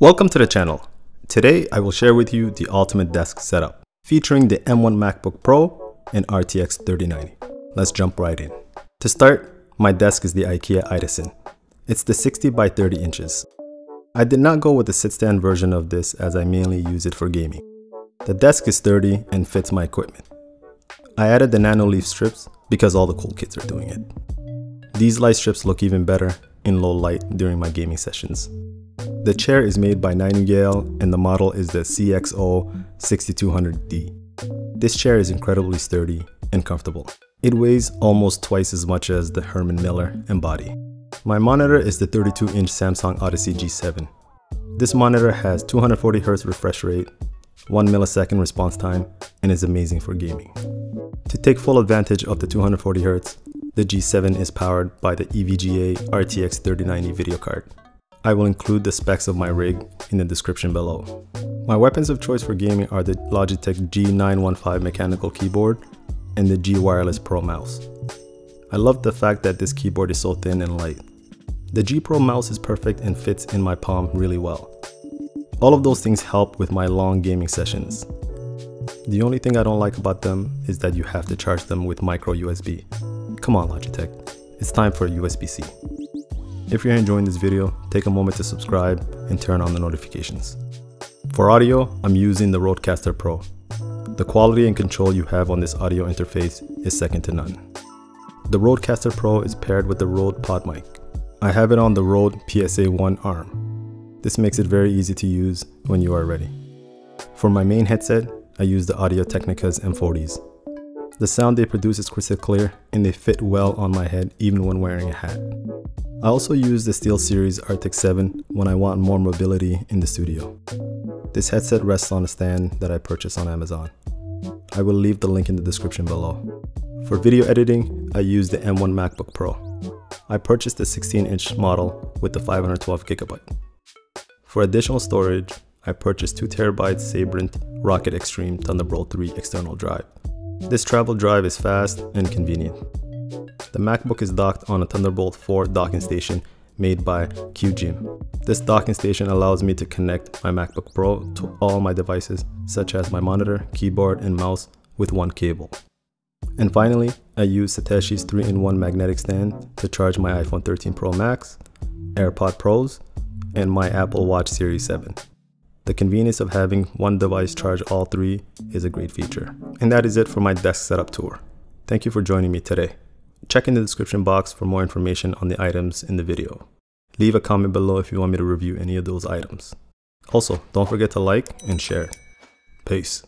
Welcome to the channel. Today I will share with you the ultimate desk setup featuring the M1 MacBook Pro and RTX 3090. Let's jump right in. To start, my desk is the IKEA Idasen. It's the 60 by 30 inches. I did not go with the sit stand version of this as I mainly use it for gaming. The desk is sturdy and fits my equipment. I added the Nanoleaf strips because all the cool kids are doing it. These light strips look even better in low light during my gaming sessions. The chair is made by Nightingale and the model is the CXO 6200D. This chair is incredibly sturdy and comfortable. It weighs almost twice as much as the Herman Miller Embody. My monitor is the 32-inch Samsung Odyssey G7. This monitor has 240Hz refresh rate, 1 millisecond response time, and is amazing for gaming. To take full advantage of the 240Hz, the G7 is powered by the EVGA RTX 3090 video card. I will include the specs of my rig in the description below. My weapons of choice for gaming are the Logitech G915 mechanical keyboard and the G Wireless Pro mouse. I love the fact that this keyboard is so thin and light. The G Pro mouse is perfect and fits in my palm really well. All of those things help with my long gaming sessions. The only thing I don't like about them is that you have to charge them with micro USB. Come on Logitech, it's time for USB-C. If you're enjoying this video, take a moment to subscribe and turn on the notifications. For audio, I'm using the Rodecaster Pro. The quality and control you have on this audio interface is second to none. The Rodecaster Pro is paired with the Rode PodMic. I have it on the Rode PSA-1 arm. This makes it very easy to use when you are ready. For my main headset, I use the Audio Technica's M40s. The sound they produce is crystal clear and they fit well on my head even when wearing a hat. I also use the SteelSeries Arctic 7 when I want more mobility in the studio. This headset rests on a stand that I purchased on Amazon. I will leave the link in the description below. For video editing, I use the M1 MacBook Pro. I purchased the 16-inch model with the 512GB. For additional storage, I purchased 2TB Sabrent Rocket Extreme Thunderbolt 3 external drive. This travel drive is fast and convenient. The MacBook is docked on a Thunderbolt 4 docking station made by QGEEM. This docking station allows me to connect my MacBook Pro to all my devices such as my monitor, keyboard, and mouse with one cable. And finally, I use Satechi's 3-in-1 magnetic stand to charge my iPhone 13 Pro Max, AirPod Pros, and my Apple Watch Series 7. The convenience of having one device charge all three is a great feature. And that is it for my desk setup tour. Thank you for joining me today. Check in the description box for more information on the items in the video. Leave a comment below if you want me to review any of those items. Also, don't forget to like and share. Peace.